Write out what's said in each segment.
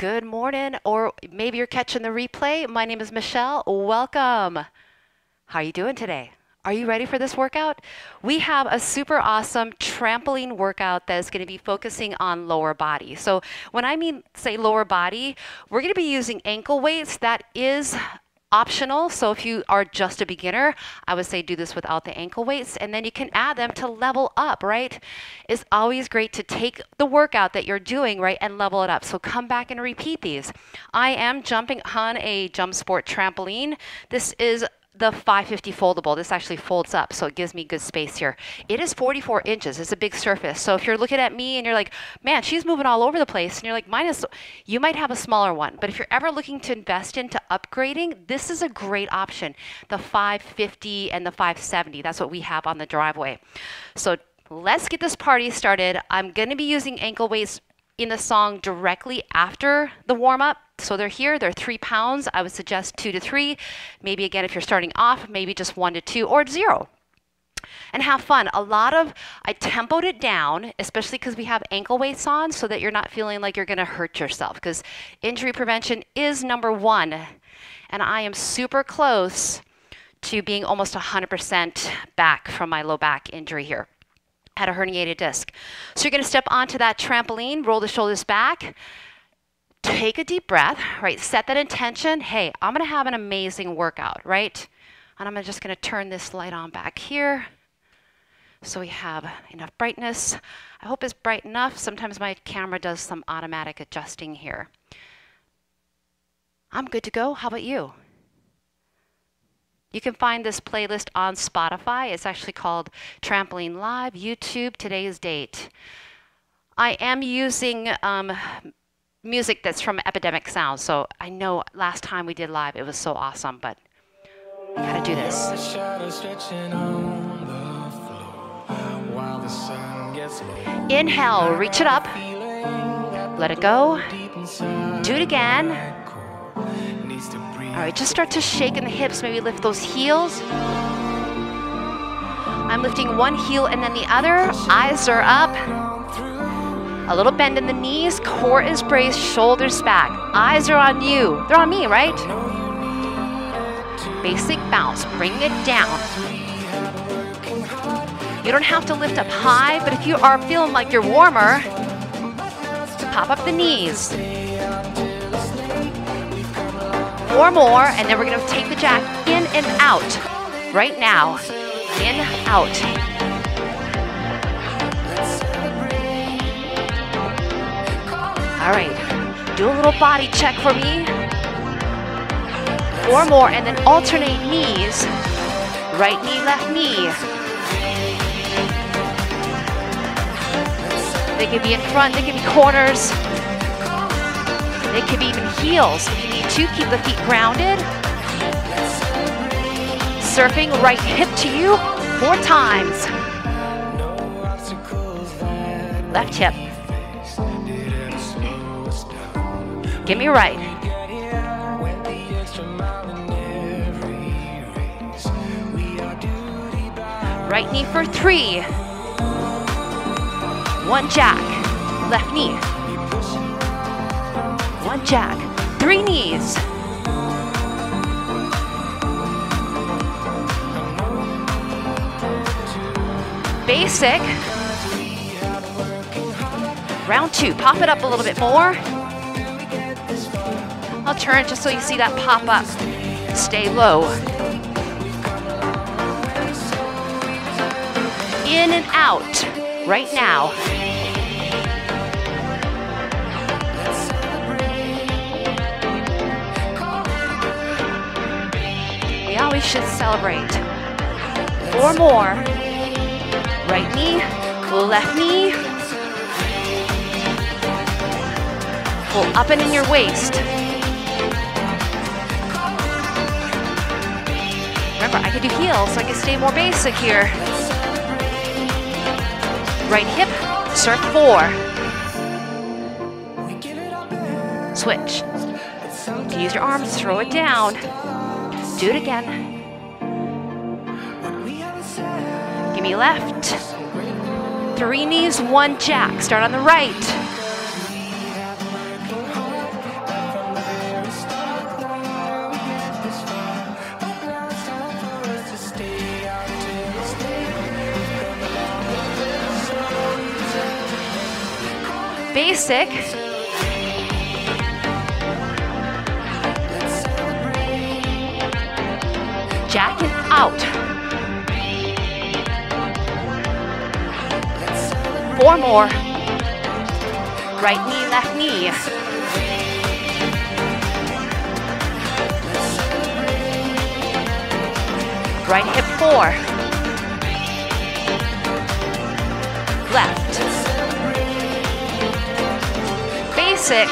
Good morning, or maybe you're catching the replay. My name is Michelle. Welcome. How are you doing today? Are you ready for this workout? We have a super awesome trampoline workout that is going to be focusing on lower body. So when I mean say lower body, we're going to be using ankle weights. That is optional. So if you are just a beginner, I would say do this without the ankle weights and then you can add them to level up, right? It's always great to take the workout that you're doing, right, and level it up. So come back and repeat these. I am jumping on a JumpSport trampoline. This is the 550 foldable. This actually folds up, so it gives me good space here. It is 44 inches. It's a big surface. So if you're looking at me and you're like, man, she's moving all over the place, and you're like, mine is, you might have a smaller one. But if you're ever looking to invest into upgrading, this is a great option. The 550 and the 570, that's what we have on the driveway. So let's get this party started. I'm going to be using ankle weights in the song directly after the warm up. So they're here, they're three pounds. I would suggest two to three. Maybe again, if you're starting off, maybe just one to two or zero. And have fun. A lot of, I tempoed it down, especially because we have ankle weights on so that you're not feeling like you're going to hurt yourself because injury prevention is number one. And I am super close to being almost 100% back from my low back injury here had a herniated disc. So you're going to step onto that trampoline, roll the shoulders back, take a deep breath, right? Set that intention. Hey, I'm going to have an amazing workout, right? And I'm just going to turn this light on back here. So we have enough brightness. I hope it's bright enough. Sometimes my camera does some automatic adjusting here. I'm good to go. How about you? You can find this playlist on Spotify. It's actually called Trampoline Live, YouTube, today's date. I am using um, music that's from Epidemic Sound. So I know last time we did live, it was so awesome, but we gotta do this. Inhale, reach it up. Let it go. Do it again. All right, just start to shake in the hips. Maybe lift those heels. I'm lifting one heel and then the other. Eyes are up. A little bend in the knees. Core is braced. Shoulders back. Eyes are on you. They're on me, right? Basic bounce. Bring it down. You don't have to lift up high, but if you are feeling like you're warmer, pop up the knees four more, and then we're gonna take the jack in and out. Right now, in, out. All right, do a little body check for me. Four more, and then alternate knees. Right knee, left knee. They can be in front, they can be corners. They can be even heels if you need to keep the feet grounded. Surfing right hip to you four times. Left hip. Give me right. Right knee for three. One jack. Left knee. One jack three knees. Basic. Round two, pop it up a little bit more. I'll turn just so you see that pop up. Stay low. In and out, right now. we always should celebrate. Four more. Right knee, left knee. Pull up and in your waist. Do heels, so I can stay more basic here. Right hip, surf four. Switch. Use your arms, throw it down. Do it again. Give me left. Three knees, one jack. Start on the right. Basic. Jack Jacket out. Four more. Right knee, left knee. Right hip four. Basic.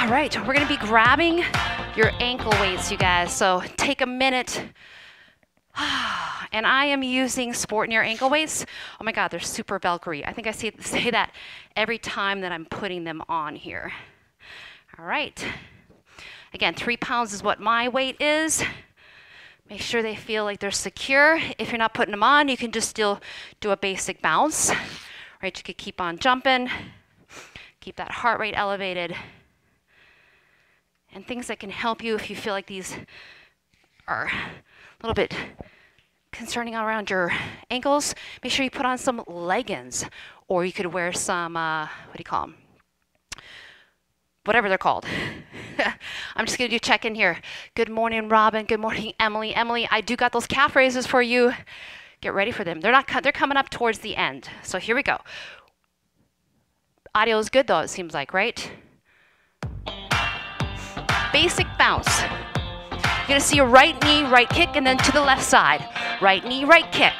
All right, we're gonna be grabbing your ankle weights, you guys. So take a minute. And I am using Sportneer ankle weights. Oh my God, they're super Velcro I think I say, say that every time that I'm putting them on here. All right. Again, three pounds is what my weight is. Make sure they feel like they're secure. If you're not putting them on, you can just still do a basic bounce. Right, you could keep on jumping, keep that heart rate elevated. And things that can help you if you feel like these are a little bit concerning around your ankles, make sure you put on some leggings or you could wear some, uh, what do you call them? whatever they're called. I'm just going to do check in here. Good morning, Robin. Good morning, Emily. Emily, I do got those calf raises for you. Get ready for them. They're not they're coming up towards the end. So here we go. Audio is good though, it seems like, right? Basic bounce. You're to see a right knee, right kick, and then to the left side. Right knee, right kick.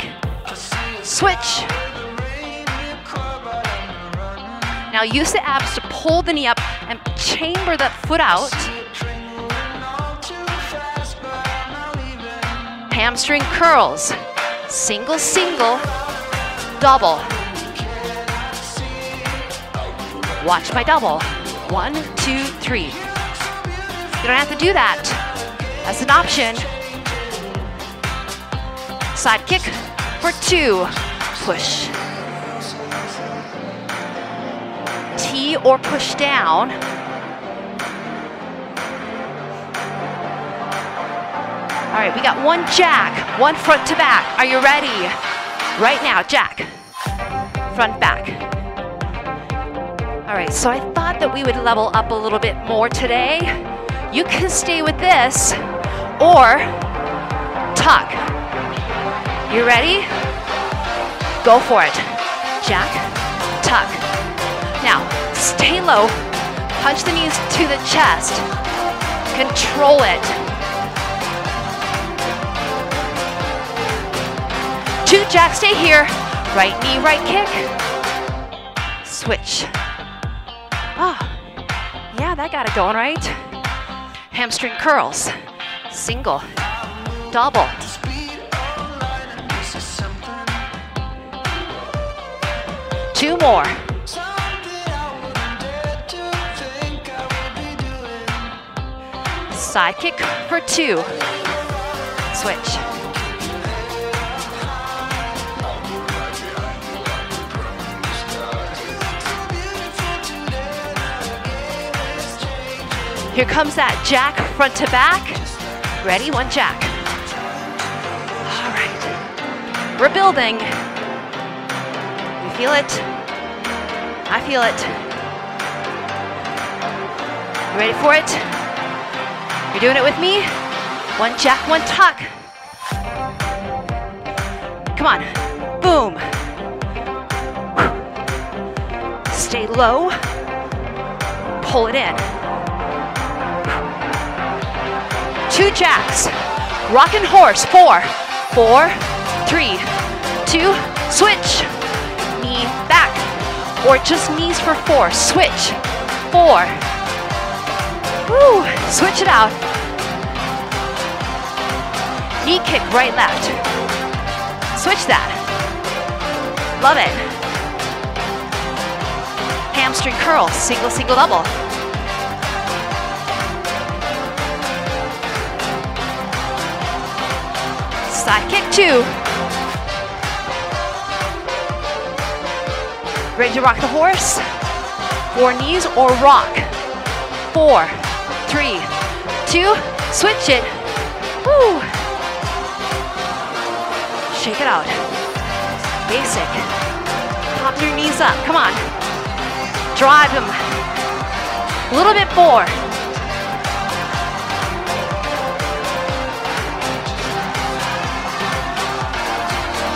Switch. Now use the abs to pull the knee up and chamber that foot out. Hamstring curls. Single, single, double. Watch my double. One, two, three. You don't have to do that. That's an option. Side kick for two. Push. T or push down. All right, we got one jack, one front to back. Are you ready? Right now, jack, front back. All right, so I thought that we would level up a little bit more today. You can stay with this or tuck. You ready? Go for it. Jack, tuck. Now, stay low, punch the knees to the chest, control it. Two jack, stay here. Right knee, right kick. Switch. Oh, yeah, that got it going, right? Hamstring curls. Single, double. Two more. Side kick for two. Switch. Here comes that jack front to back. Ready, one jack. All right, we're building. You feel it? I feel it. You ready for it? You're doing it with me? One jack, one tuck. Come on, boom. Stay low, pull it in. Two jacks. Rocking horse, four, four, three, two, switch. Knee back, or just knees for four. Switch, four. Woo, switch it out. Knee kick, right, left. Switch that. Love it. Hamstring curl, single, single, double. Side kick two. Ready to rock the horse? Four knees or rock. Four, three, two, switch it. Woo. Shake it out. Basic. Pop your knees up, come on. Drive them. A little bit more.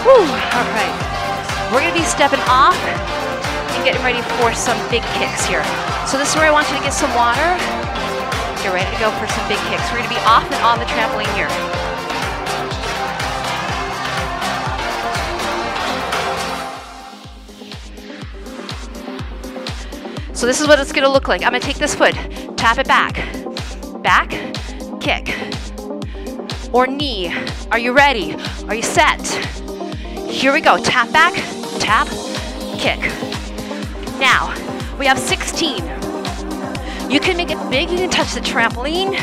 Whew, all right. We're gonna be stepping off and getting ready for some big kicks here. So this is where I want you to get some water. Get ready to go for some big kicks. We're gonna be off and on the trampoline here. So this is what it's gonna look like. I'm gonna take this foot, tap it back, back, kick, or knee. Are you ready? Are you set? Here we go, tap back, tap, kick. Now, we have 16. You can make it big, you can touch the trampoline,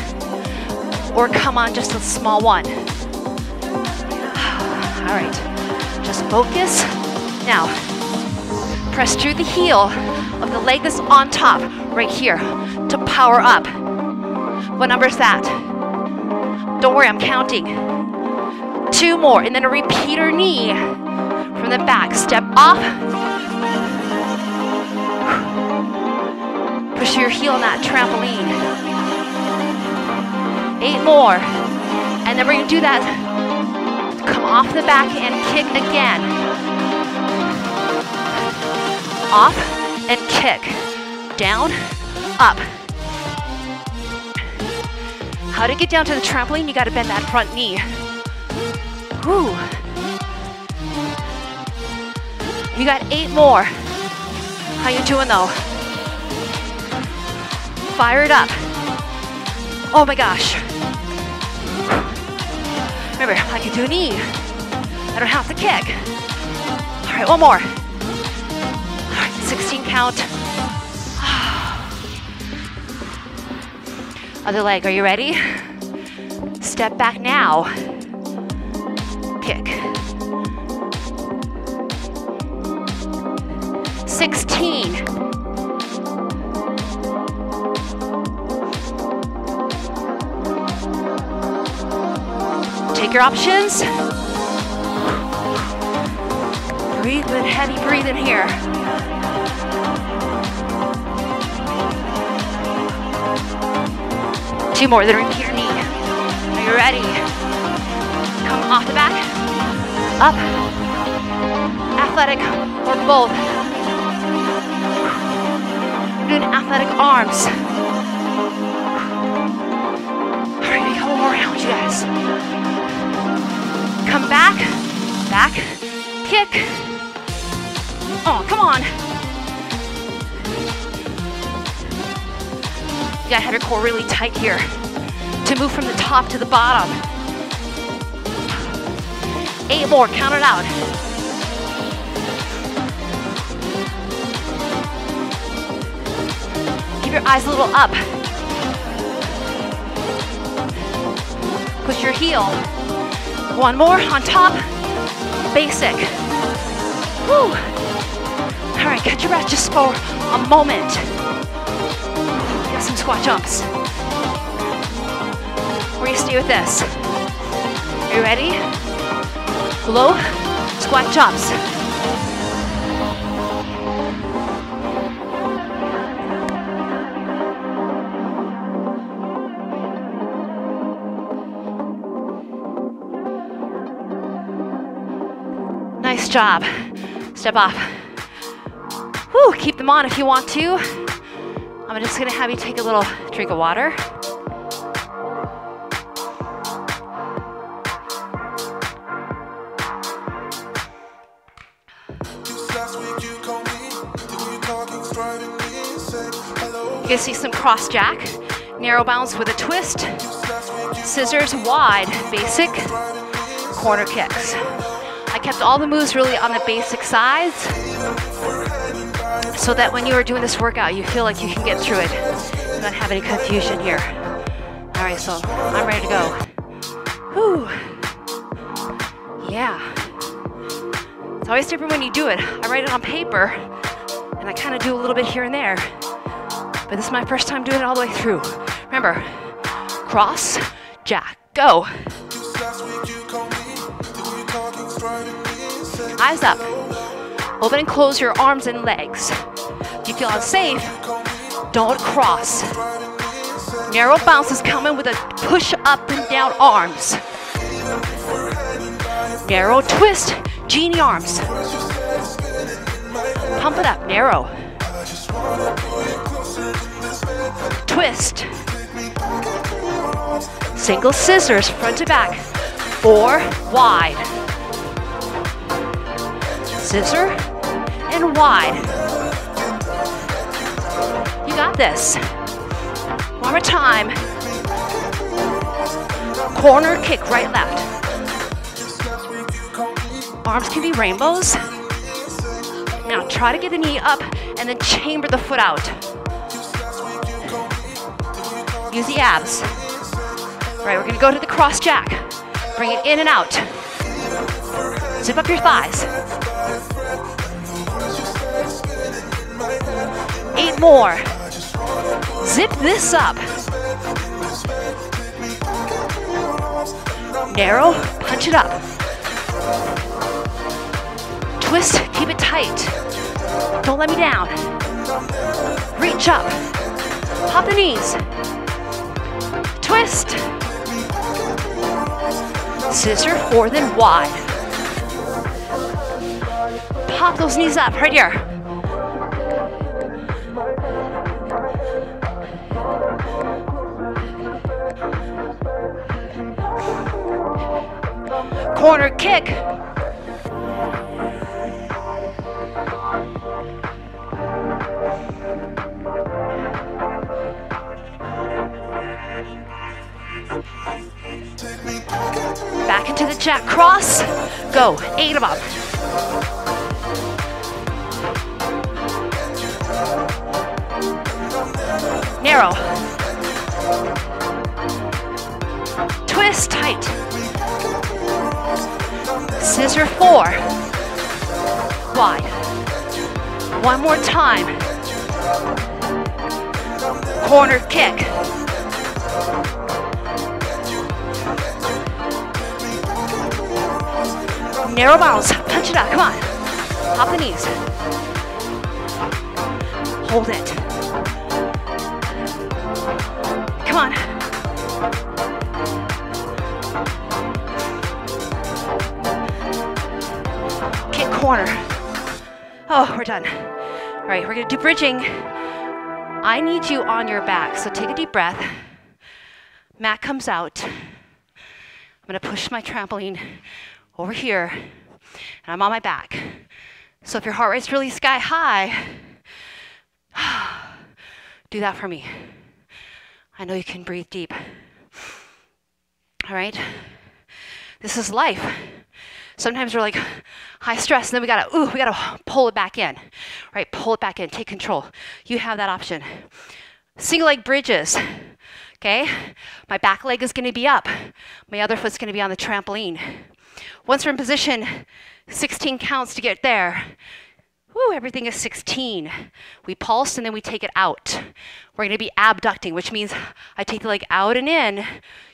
or come on just a small one. All right, just focus. Now, press through the heel of the leg that's on top, right here, to power up. What number is that? Don't worry, I'm counting. Two more, and then a repeater knee the back. Step off. Push your heel on that trampoline. Eight more. And then we're gonna do that. Come off the back and kick again. Off and kick. Down, up. How to get down to the trampoline, you gotta bend that front knee. Whew. You got eight more. How you doing though? Fire it up. Oh my gosh. Remember, I can do a knee. I don't have to kick. All right, one more. All right, 16 count. Other leg, are you ready? Step back now. 16. Take your options. Breathe with heavy breathing here. Two more, then repeat your knee. Are you ready? Come off the back, up, athletic, or both. Doing athletic arms. All right, we go more round, you guys. Come back, back, kick. Oh, come on. You gotta have your core really tight here to move from the top to the bottom. Eight more, count it out. Your eyes a little up. Push your heel. One more on top. Basic. Whew. All right, catch your breath just for a moment. Got some squat jumps. We're gonna stay with this. Are you ready? Low squat jumps. Job. Step off. Whew, keep them on if you want to. I'm just gonna have you take a little drink of water. You can see some cross jack, narrow bounce with a twist, scissors wide, basic, corner kicks. I kept all the moves really on the basic sides so that when you are doing this workout, you feel like you can get through it Don't have any confusion here. All right, so I'm ready to go. Whew. Yeah. It's always different when you do it. I write it on paper and I kind of do a little bit here and there. But this is my first time doing it all the way through. Remember, cross, jack, go. Eyes up. Open and close your arms and legs. If you feel unsafe, don't cross. Narrow bounces coming with a push up and down arms. Narrow twist, genie arms. Pump it up, narrow. Twist. Single scissors, front to back. Four, wide. Scissor and wide. You got this. One more time. Corner kick, right, left. Arms can be rainbows. Now try to get the knee up and then chamber the foot out. Use the abs. All right, we're gonna go to the cross jack. Bring it in and out. Zip up your thighs. Eight more. Zip this up. Narrow, punch it up. Twist, keep it tight. Don't let me down. Reach up. Pop the knees. Twist. Scissor four, then wide. Pop those knees up right here. Corner kick. Back into the jack cross. Go, eight of them. Narrow. Twist tight. Scissor four. Wide. One more time. Corner kick. Narrow bounce. Punch it out. Come on. Pop the knees. Hold it. Done. All right, we're gonna do bridging. I need you on your back, so take a deep breath. Mat comes out. I'm gonna push my trampoline over here, and I'm on my back. So if your heart rate's really sky high, do that for me. I know you can breathe deep. All right? This is life. Sometimes we're like high stress, and then we gotta, ooh, we gotta pull it back in. Right? Pull it back in, take control. You have that option. Single leg bridges. Okay? My back leg is gonna be up. My other foot's gonna be on the trampoline. Once we're in position, 16 counts to get there. Woo, everything is 16. We pulse and then we take it out. We're gonna be abducting, which means I take the leg out and in.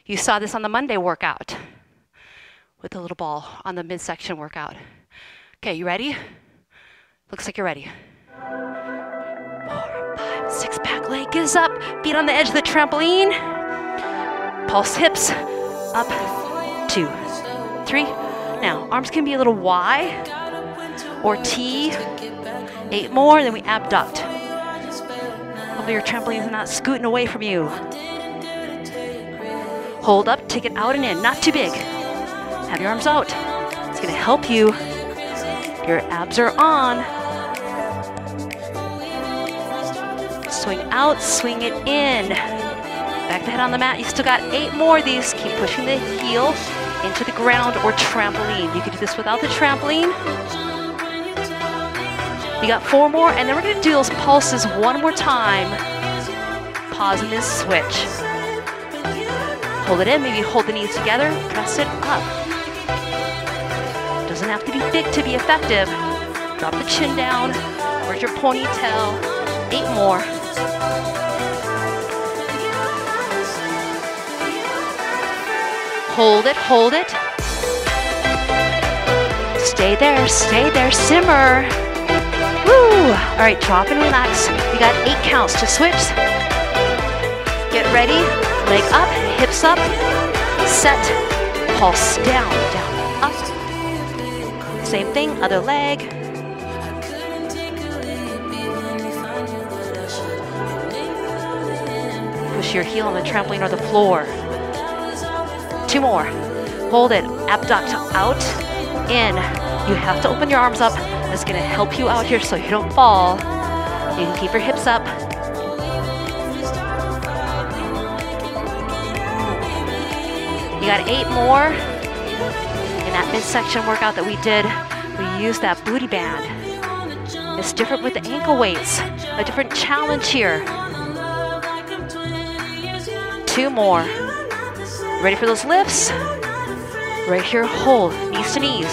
You saw this on the Monday workout with the little ball on the midsection workout. Okay, you ready? Looks like you're ready. Four, five, six pack leg is up. Feet on the edge of the trampoline. Pulse hips up. Two, three. Now, arms can be a little Y or T. Eight more, then we abduct. Hopefully your trampoline is not scooting away from you. Hold up, take it out and in, not too big. Have your arms out. It's gonna help you. Your abs are on. Swing out, swing it in. Back the head on the mat. You still got eight more of these. Keep pushing the heel into the ground or trampoline. You can do this without the trampoline. You got four more, and then we're gonna do those pulses one more time. Pause and then switch. Hold it in, maybe hold the knees together, press it up. Doesn't have to be big to be effective. Drop the chin down, where's your ponytail? Eight more. Hold it, hold it. Stay there, stay there, simmer. Woo! All right, drop and relax. You got eight counts to switch. Get ready. Leg up, hips up. Set. Pulse down, down. Same thing, other leg. Push your heel on the trampoline or the floor. Two more. Hold it. Abduct out, in. You have to open your arms up. That's gonna help you out here so you don't fall. You can keep your hips up. You got eight more. That midsection workout that we did, we used that booty band. It's different with the ankle weights, a different challenge here. Two more. Ready for those lifts? Right here, hold, knees to knees.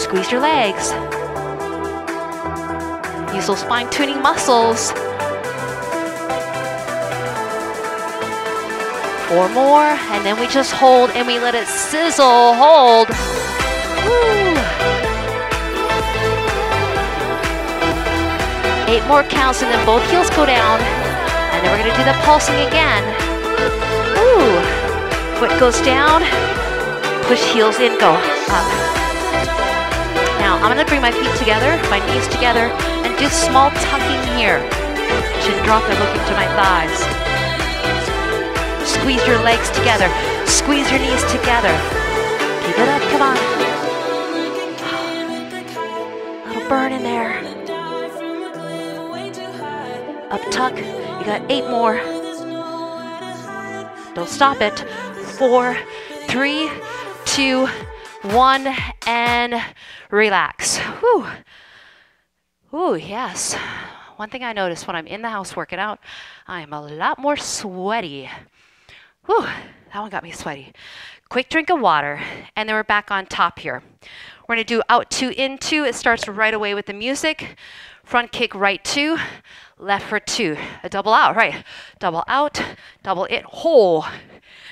Squeeze your legs. Use those fine tuning muscles. Four more, and then we just hold and we let it sizzle. Hold. Woo. Eight more counts, and then both heels go down. And then we're gonna do the pulsing again. Ooh. Foot goes down, push heels in, go up. Now I'm gonna bring my feet together, my knees together, and do small tucking here. Chin drop and look into my thighs. Squeeze your legs together. Squeeze your knees together. Keep it up, come on. Little burn in there. Up tuck, you got eight more. Don't stop it. Four, three, two, one, and relax. Whew. Ooh, yes. One thing I notice when I'm in the house working out, I am a lot more sweaty. Whew, that one got me sweaty. Quick drink of water, and then we're back on top here. We're gonna do out two, in two. It starts right away with the music. Front kick, right two, left for two. A double out, right? Double out, double in, whole.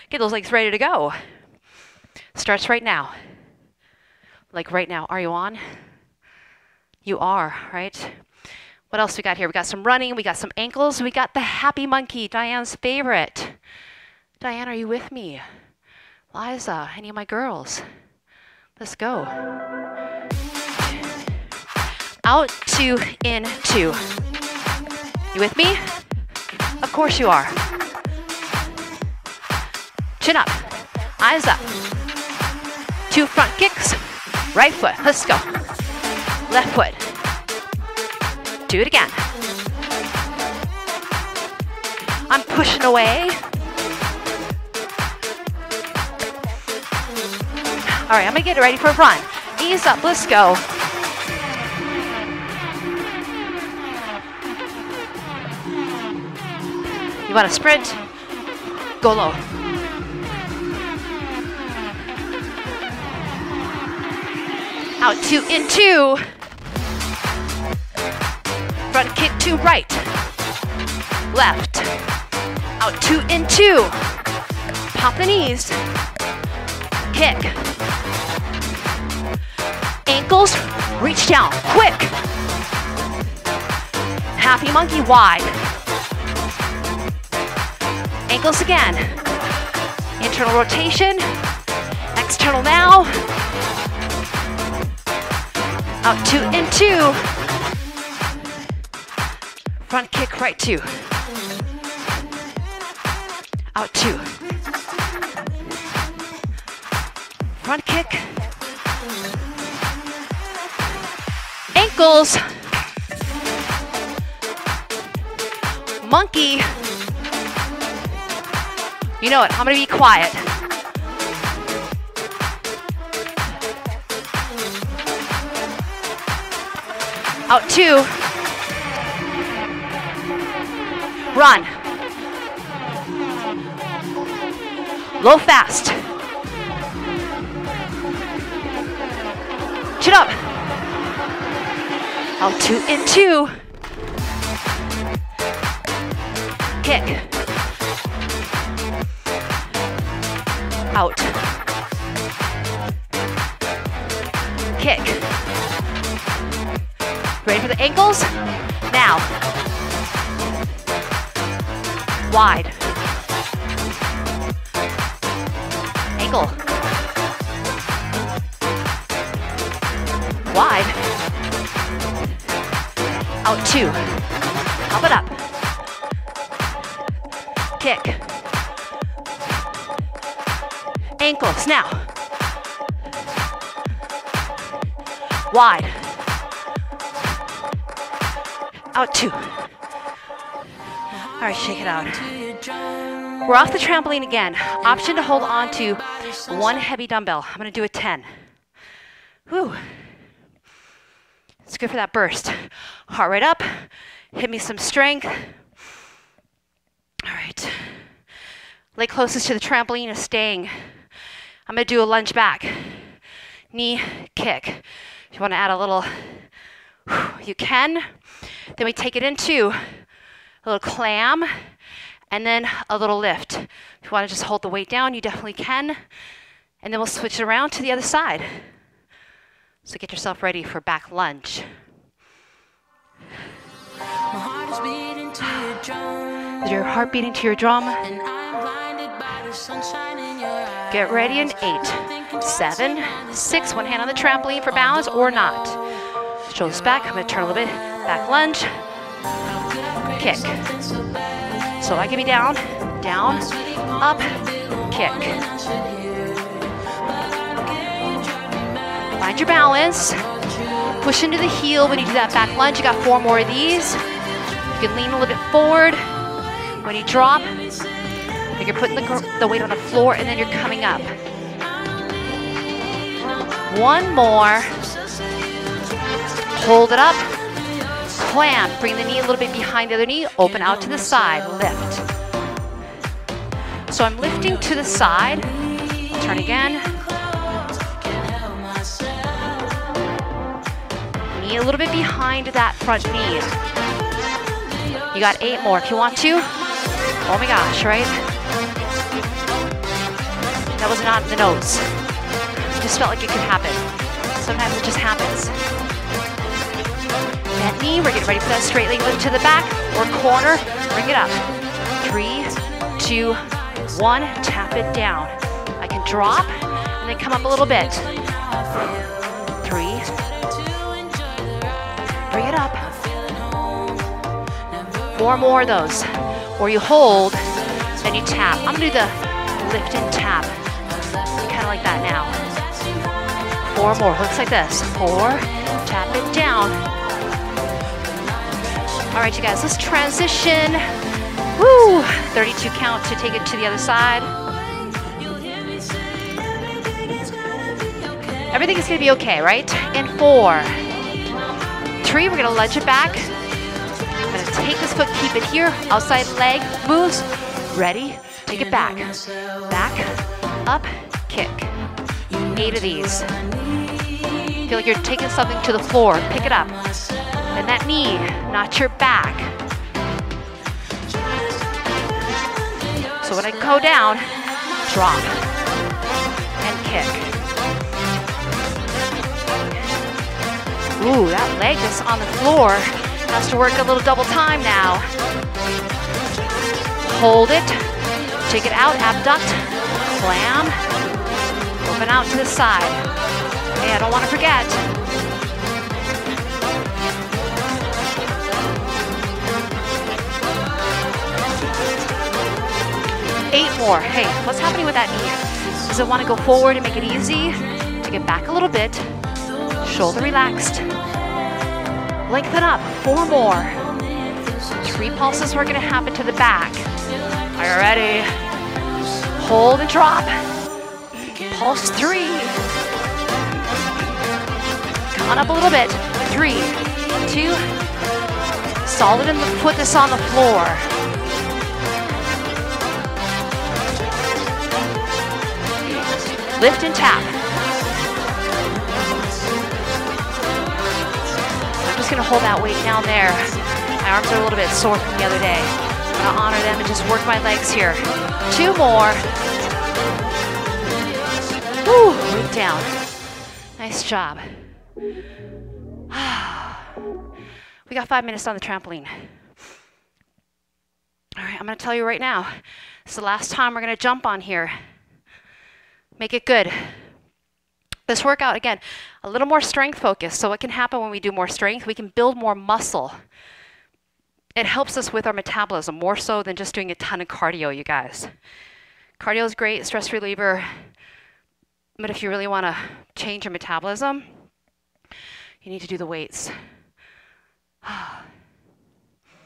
Get those legs ready to go. Starts right now. Like right now. Are you on? You are, right? What else we got here? We got some running, we got some ankles, we got the happy monkey, Diane's favorite. Diane, are you with me? Liza, any of my girls? Let's go. Out, two, in, two. You with me? Of course you are. Chin up, eyes up. Two front kicks, right foot, let's go. Left foot. Do it again. I'm pushing away. All right, I'm gonna get it ready for a run. Ease up, let's go. You wanna sprint? Go low. Out two, in two. Front kick to right. Left. Out two, in two. Pop the knees. Kick. Ankles, reach down, quick. Happy monkey wide. Ankles again. Internal rotation. External now. Out two in two. Front kick right two. Out two. Front kick. Monkey. You know what? I'm gonna be quiet. Out two. Run. Low fast. Out two in two. Kick. Out. Kick. Ready for the ankles? Now. Wide. Ankle. Out two. Up it up. Kick. Ankles. Now. Wide. Out two. All right, shake it out. We're off the trampoline again. Option to hold on to one heavy dumbbell. I'm gonna do a 10. Whew. It's good for that burst. Heart rate up. Hit me some strength. All right. Leg closest to the trampoline is staying. I'm gonna do a lunge back. Knee, kick. If you wanna add a little, you can. Then we take it into a little clam and then a little lift. If you wanna just hold the weight down, you definitely can. And then we'll switch it around to the other side. So get yourself ready for back lunge. Is your heart beating to your drum? Get ready in eight, seven, six. One hand on the trampoline for balance or not. Shoulders back. I'm going to turn a little bit. Back lunge. Kick. So I can be down, down, up, kick. Find your balance. Push into the heel when you do that back lunge. You got four more of these. You can lean a little bit forward. When you drop, like you're putting the, the weight on the floor and then you're coming up. One more. Hold it up. Clamp. Bring the knee a little bit behind the other knee. Open out to the side. Lift. So I'm lifting to the side. Turn again. Knee a little bit behind that front knee. You got eight more if you want to. Oh my gosh, right? That was not in the notes. It just felt like it could happen. Sometimes it just happens. Bent knee, we're getting ready for that straight leg lift to the back or corner. Bring it up. Three, two, one, tap it down. I can drop and then come up a little bit. Three, up. Four more of those. Or you hold, then you tap. I'm gonna do the lift and tap. Kind of like that now. Four more, looks like this. Four, tap it down. All right, you guys, let's transition. Woo, 32 count to take it to the other side. Everything is gonna be okay, right? In four, three, we're gonna lunge it back. I'm gonna take this foot, keep it here, outside leg moves. Ready, take it back. Back, up, kick. Eight of these. Feel like you're taking something to the floor, pick it up. And that knee, not your back. So when I go down, drop and kick. Ooh, that leg is on the floor. Has to work a little double time now. Hold it, take it out, abduct, clam, open out to the side. Hey, I don't want to forget. Eight more. Hey, what's happening with that knee? Does it want to go forward and make it easy? Take it back a little bit. Shoulder relaxed. Lengthen up. Four more. Three pulses are to happen to the back. Are you ready? Hold and drop. Pulse three. Come on up a little bit. Three, two, solid and put this on the floor. Lift and tap. Just gonna hold that weight down there. My arms are a little bit sore from the other day. I'm gonna honor them and just work my legs here. Two more. Woo, weight down. Nice job. We got five minutes on the trampoline. All right, I'm to tell you right now. It's the last time we're to jump on here. Make it good. This workout, again, a little more strength focused. So what can happen when we do more strength? We can build more muscle. It helps us with our metabolism more so than just doing a ton of cardio, you guys. Cardio is great, stress reliever. But if you really want to change your metabolism, you need to do the weights.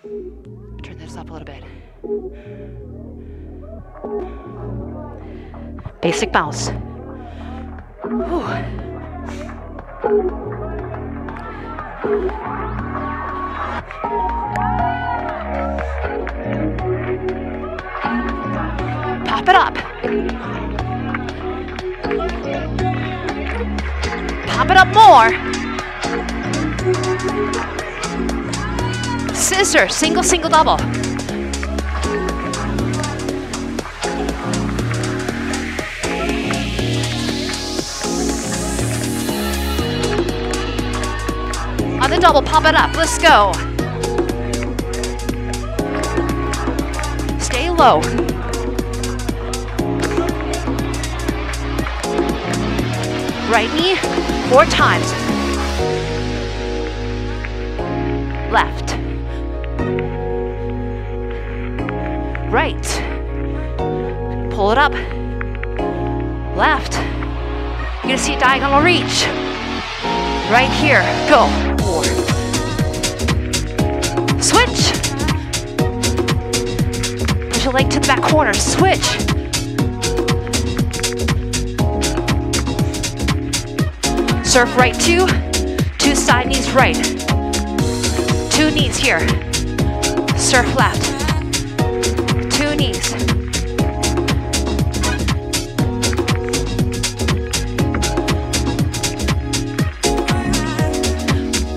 Turn this up a little bit. Basic bounce. Pop it up. Pop it up more. Scissor, single, single, double. On double, pop it up. Let's go. Stay low. Right knee, four times. Left. Right. Pull it up. Left. You're gonna see diagonal reach. Right here. Go. Four. Switch. Push your leg to the back corner. Switch. Surf right two. Two side knees right. Two knees here. Surf left. Two knees.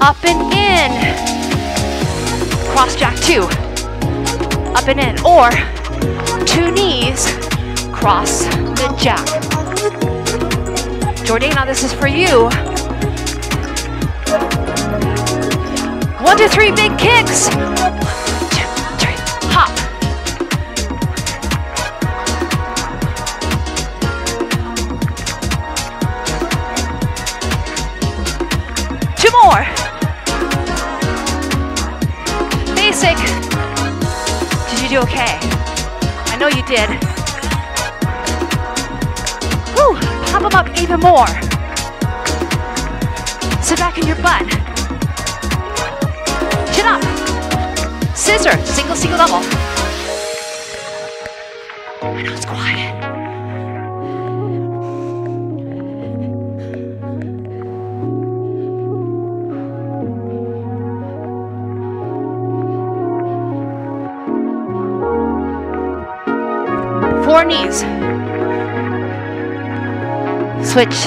Up and in. Cross jack two. Up and in. Or two knees, cross the jack. Jordana, this is for you. One, two, three, big kicks. Even more. Sit back in your butt. Chin up. Scissor, single, single, double. I know it's quiet. Four knees. Switch.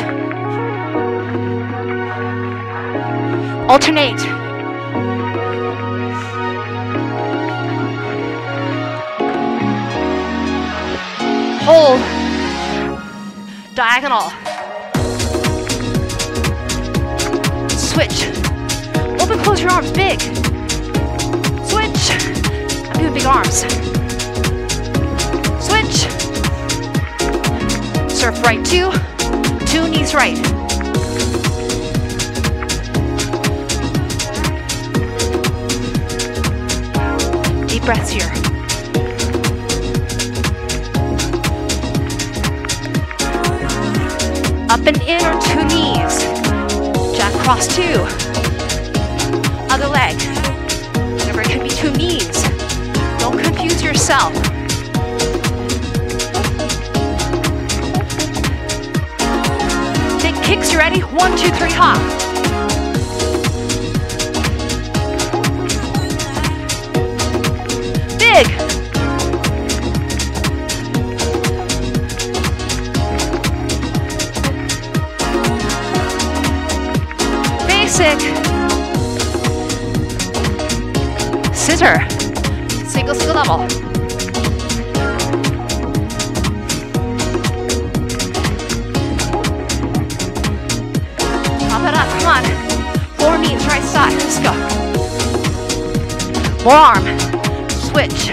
Alternate. Hold. Diagonal. Switch. Open, close your arms, big. Switch. I'm doing big arms. Switch. Surf right two, two knees right. Deep breaths here. Up and in or two knees. Jack cross two. Other leg. Remember, it can be two knees. Don't confuse yourself. Kicks, you ready? One, two, three, hop. Big. Basic. Scissor. Single, single, double. Right side, let's go. More arm. Switch.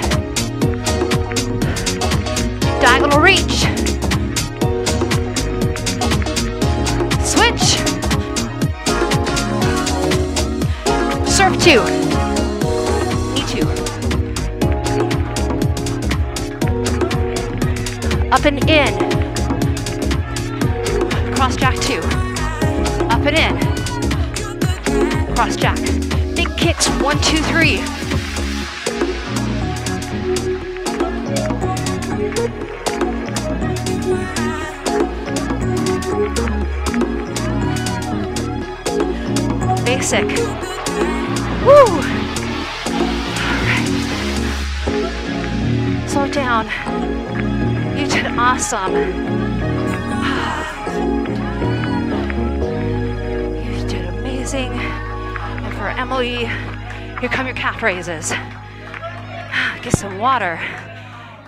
Diagonal reach. Switch. Surf two. Knee two. Up and in. Cross jack two. Up and in. Cross jack. Big kicks. One, two, three. Basic. Woo! Alright. Slow down. You did awesome. Emily, here come your calf raises. Get some water.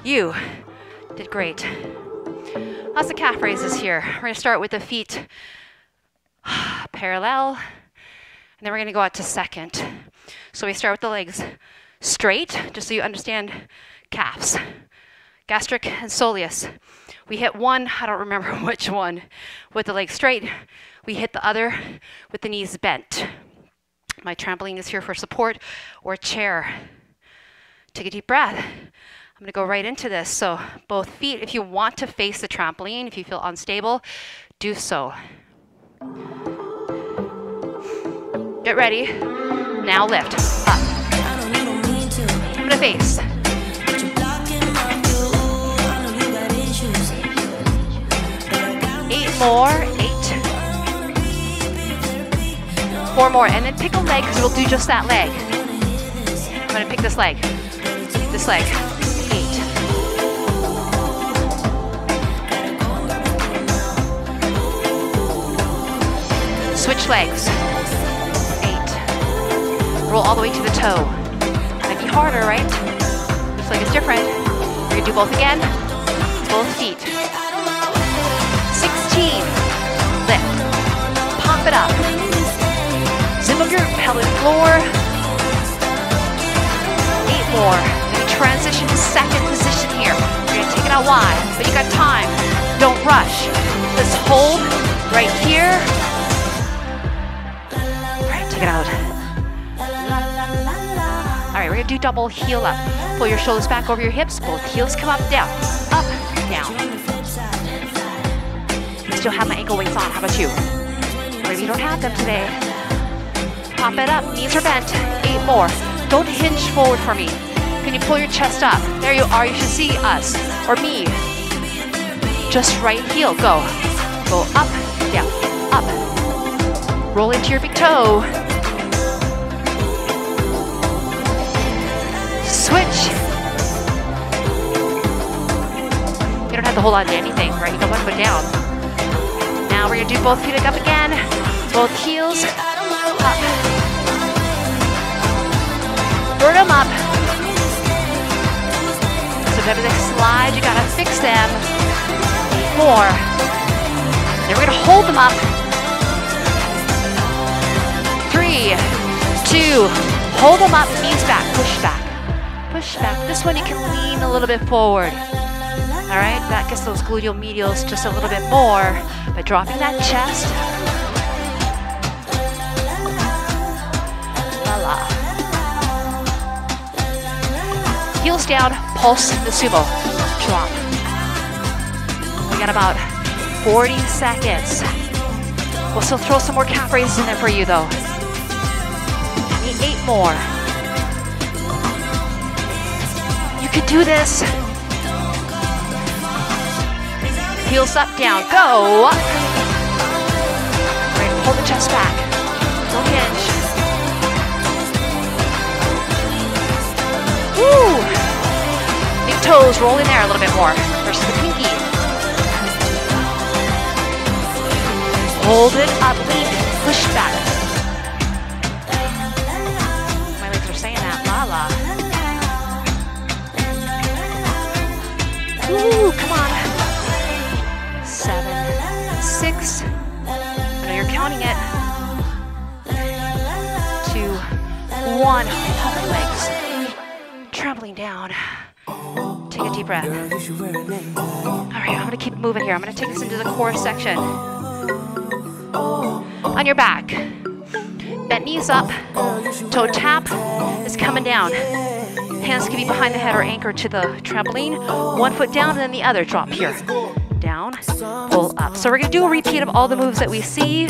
You did great. Lots of calf raises here. We're gonna start with the feet parallel, and then we're gonna go out to second. So we start with the legs straight, just so you understand calves. Gastroc and soleus. We hit one, I don't remember which one, with the legs straight. We hit the other with the knees bent. My trampoline is here for support or chair. Take a deep breath. I'm gonna go right into this. So both feet, if you want to face the trampoline, if you feel unstable, do so. Get ready. Now lift. Up. I'm gonna face. Eight more. Four more. And then pick a leg because we'll do just that leg. I'm gonna pick this leg. This leg. Eight. Switch legs. Eight. Roll all the way to the toe. Might be harder, right? Looks like it's different. We're gonna do both again. Both feet. 16. Lift. Pop it up. Up your pelvic floor. Eight more. Then transition to second position here. You're gonna take it out wide, but you got time. Don't rush. Just hold right here. All right, take it out. All right, we're gonna do double heel up. Pull your shoulders back over your hips. Both heels come up, down, up, down. I still have my ankle weights on. How about you? Or if you don't have them today, pop it up. Knees are bent. Eight more. Don't hinge forward for me. Can you pull your chest up? There you are. You should see us or me. Just right heel. Go. Go up, down, up. Roll into your big toe. Switch. You don't have to hold on to anything, right? You got one foot down. Now we're gonna do both feet up again. Both heels Whenever they slide, you gotta fix them. More. Then we're gonna hold them up. Three, two, hold them up, knees back, push back. Push back. This one you can lean a little bit forward. All right, that gets those gluteal medials just a little bit more by dropping that chest. Heels down, pulse the sumo. Drop. We got about 40 seconds. We'll still throw some more calf raises in there for you though. Need eight more. You can do this. Heels up, down, go. Right, pull the chest back. Don't hinge. Woo! Big toes, roll in there a little bit more versus the pinky. Hold it up, lean, push back. My legs are saying that, la la. Woo, come on. Seven, six. I know you're counting it. Two, one. Hold the legs. Down. Take a deep breath. All right, I'm gonna keep moving here. I'm gonna take this into the core section. On your back. Bent knees up. Toe tap is coming down. Hands can be behind the head or anchored to the trampoline. One foot down and then the other. Drop here. Down, pull up. So we're gonna do a repeat of all the moves that we see.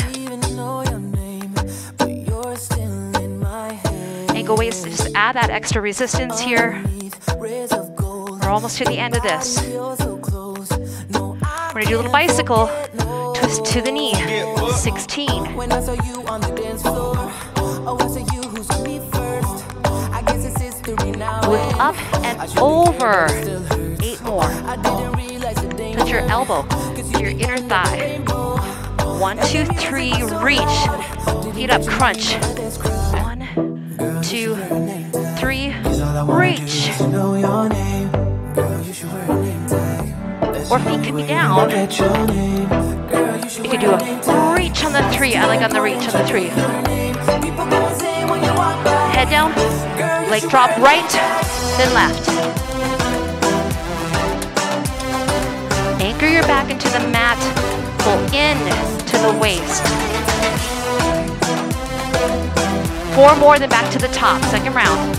Ankle weights, add that extra resistance here. We're almost to the end of this. We're gonna do a little bicycle, twist to the knee, 16. Lift up and over, eight more. Put your elbow to your inner thigh. One, two, three, reach. Feet up, crunch. Two, three, reach. Or feet could be down. You could do a reach on the three. I like on the reach on the three. Head down, leg drop right, then left. Anchor your back into the mat, pull in to the waist. Four more, then back to the top, second round.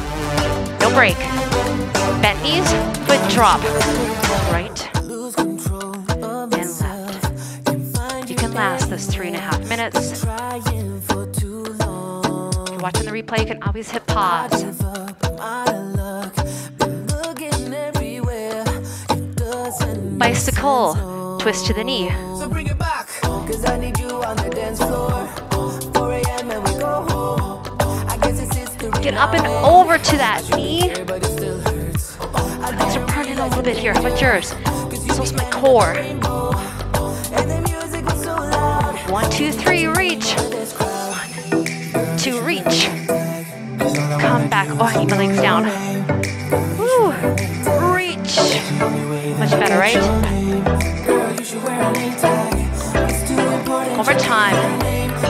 Don't break. Bent knees, foot drop. Right and left. You can last this three and a half minutes. If you're watching the replay, you can always hit pause. Bicycle, twist to the knee. So bring it back. Cause I need you on the dance floor. Get up and over to that knee. Legs are burning a little bit here. What's yours? So's my core. So. One, two, three, reach. One, two, reach. Come back. Oh, I need my legs down. Woo. Reach. Much better, right? More time.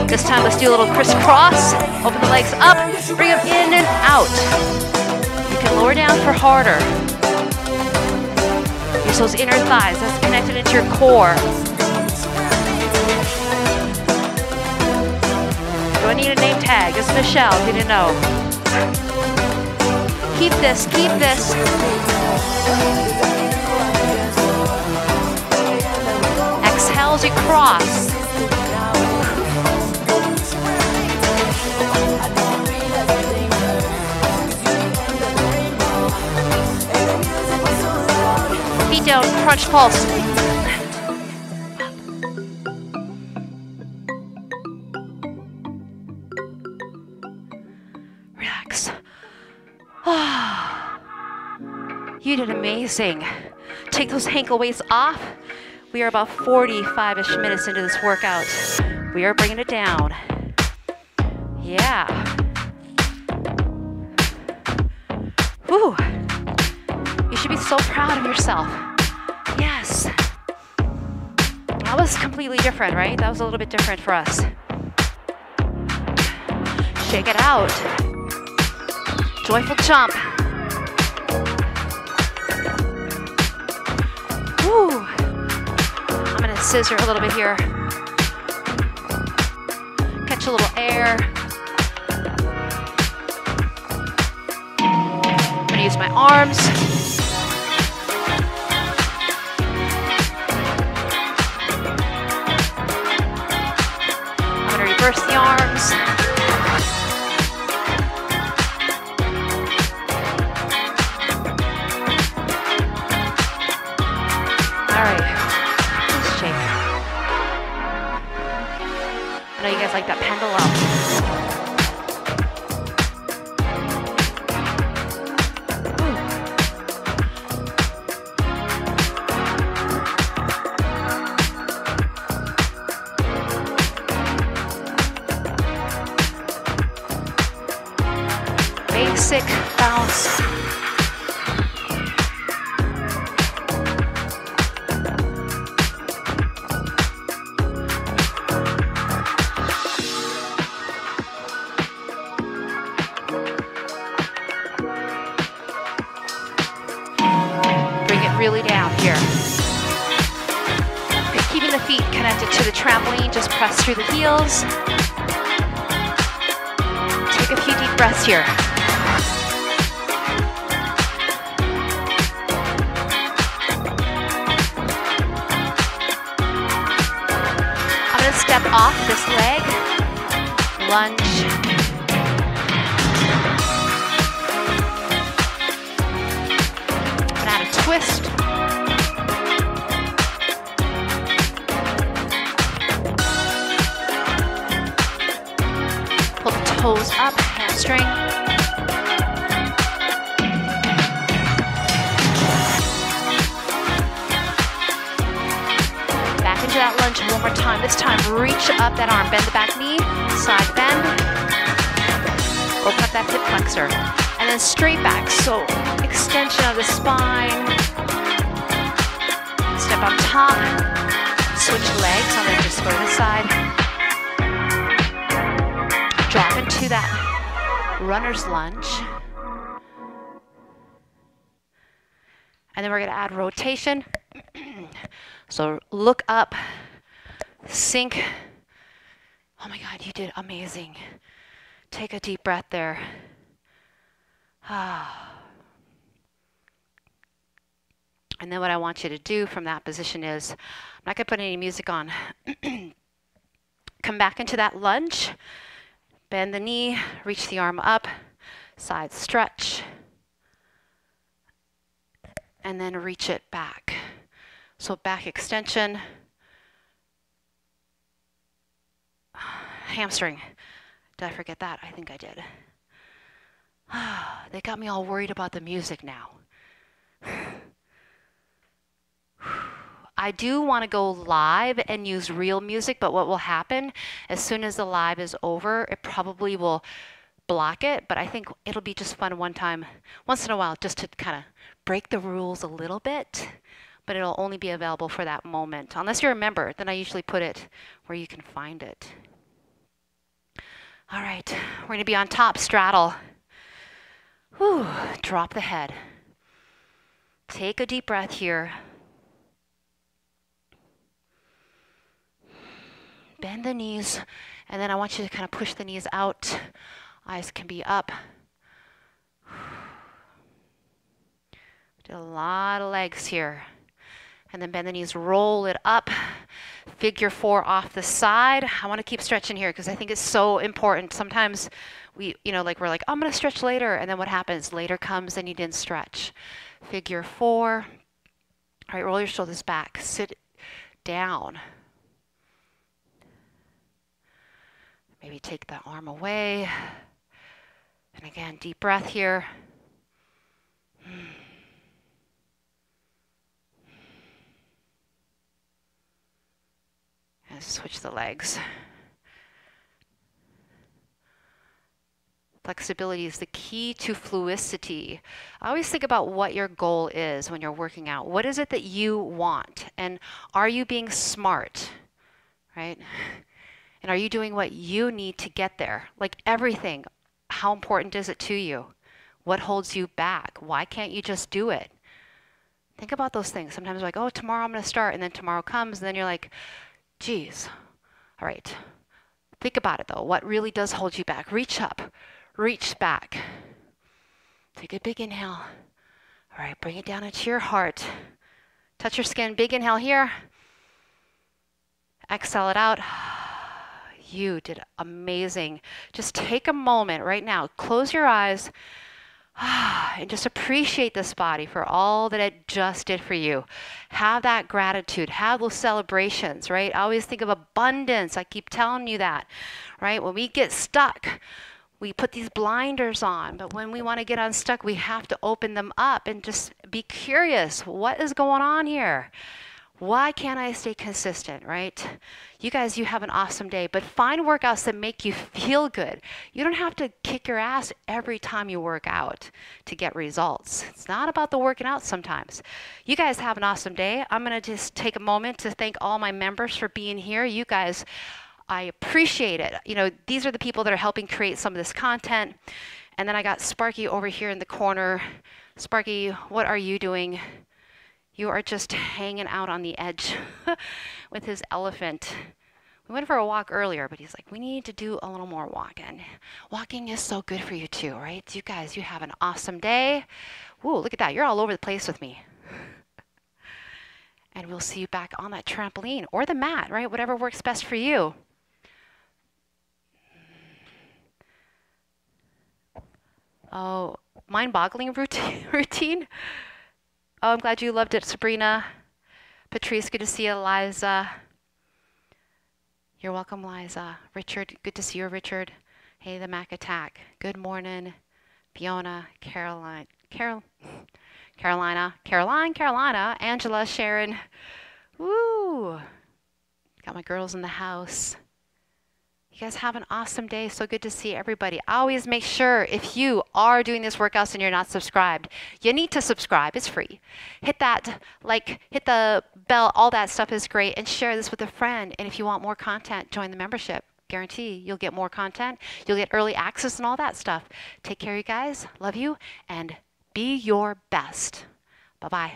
This time, let's do a little crisscross. Open the legs up. Bring them in and out. You can lower down for harder. Use those inner thighs. That's connected into your core. Do I need a name tag? It's Michelle, if you didn't know. Keep this, keep this. Exhale as you cross. Crunch pulse. Relax. You did amazing. Take those ankle weights off. We are about 45 ish minutes into this workout. We are bringing it down. Yeah. You should be so proud of yourself. Was completely different, right? That was a little bit different for us. Shake it out. Joyful jump. Woo. I'm gonna scissor a little bit here. Catch a little air. I'm gonna use my arms. The arms. All right, let's shake. I know you guys like that pendulum. Press through the heels. Take a few deep breaths here. I'm gonna step off this leg, lunge. Time. This time, reach up that arm, bend the back knee, side bend. Open up that hip flexor. And then straight back. So, extension of the spine. Step up top. Switch legs. I'm gonna just go to the side. Drop into that runner's lunge. And then we're gonna add rotation. so look up, sink. Oh my God, you did amazing. Take a deep breath there. Ah. And then what I want you to do from that position is, I'm not gonna put any music on. Come back into that lunge. Bend the knee, reach the arm up, side stretch, and then reach it back. So back extension, hamstring. Did I forget that? I think I did. they got me all worried about the music now. I do want to go live and use real music, but what will happen as soon as the live is over, it probably will block it. But I think it'll be just fun one time, once in a while, just to kind of break the rules a little bit. But it'll only be available for that moment. Unless you're a member, then I usually put it where you can find it. All right, we're going to be on top straddle. Whew, drop the head. Take a deep breath here. Bend the knees, and then I want you to kind of push the knees out. Eyes can be up. Did a lot of legs here. And then bend the knees, roll it up. Figure four off the side. I want to keep stretching here because I think it's so important. Sometimes we, you know, like we're like, I'm going to stretch later. And then what happens? Later comes and you didn't stretch. Figure four. All right, roll your shoulders back. Sit down. Maybe take the arm away. And again, deep breath here. Hmm. And switch the legs. Flexibility is the key to fluidity. I always think about what your goal is when you're working out. What is it that you want? And are you being smart? Right? And are you doing what you need to get there? Like everything, how important is it to you? What holds you back? Why can't you just do it? Think about those things. Sometimes like, oh, tomorrow I'm going to start. And then tomorrow comes. And then you're like, geez, all right. Think about it though. What really does hold you back? Reach up, reach back. Take a big inhale. All right, bring it down into your heart. Touch your skin. Big inhale here. Exhale it out. You did amazing. Just take a moment right now. Close your eyes and just appreciate this body for all that it just did for you. Have that gratitude, have those celebrations, right? Always think of abundance. I keep telling you that, right? When we get stuck, we put these blinders on, but when we want to get unstuck, we have to open them up and just be curious. What is going on here? Why can't I stay consistent, right? You guys, you have an awesome day, but find workouts that make you feel good. You don't have to kick your ass every time you work out to get results. It's not about the working out sometimes. You guys have an awesome day. I'm going to just take a moment to thank all my members for being here. You guys, I appreciate it. You know, these are the people that are helping create some of this content. And then I got Sparky over here in the corner. Sparky, what are you doing? You are just hanging out on the edge with his elephant. We went for a walk earlier, but he's like, we need to do a little more walking. Walking is so good for you too, right? You guys, you have an awesome day. Whoa, look at that. You're all over the place with me. and we'll see you back on that trampoline or the mat, right? Whatever works best for you. Oh, mind-boggling routine. routine. Oh, I'm glad you loved it, Sabrina. Patrice, good to see you. Liza. You're welcome, Liza. Richard, good to see you, Richard. Hey, the Mac Attack. Good morning. Fiona, Caroline, Carol, Carolina, Caroline, Carolina, Angela, Sharon. Woo! Got my girls in the house. You guys have an awesome day. So good to see everybody. Always make sure if you are doing this workouts and you're not subscribed, you need to subscribe. It's free. Hit that like, hit the bell. All that stuff is great. And share this with a friend. And if you want more content, join the membership. Guarantee you'll get more content. You'll get early access and all that stuff. Take care, you guys. Love you. And be your best. Bye bye.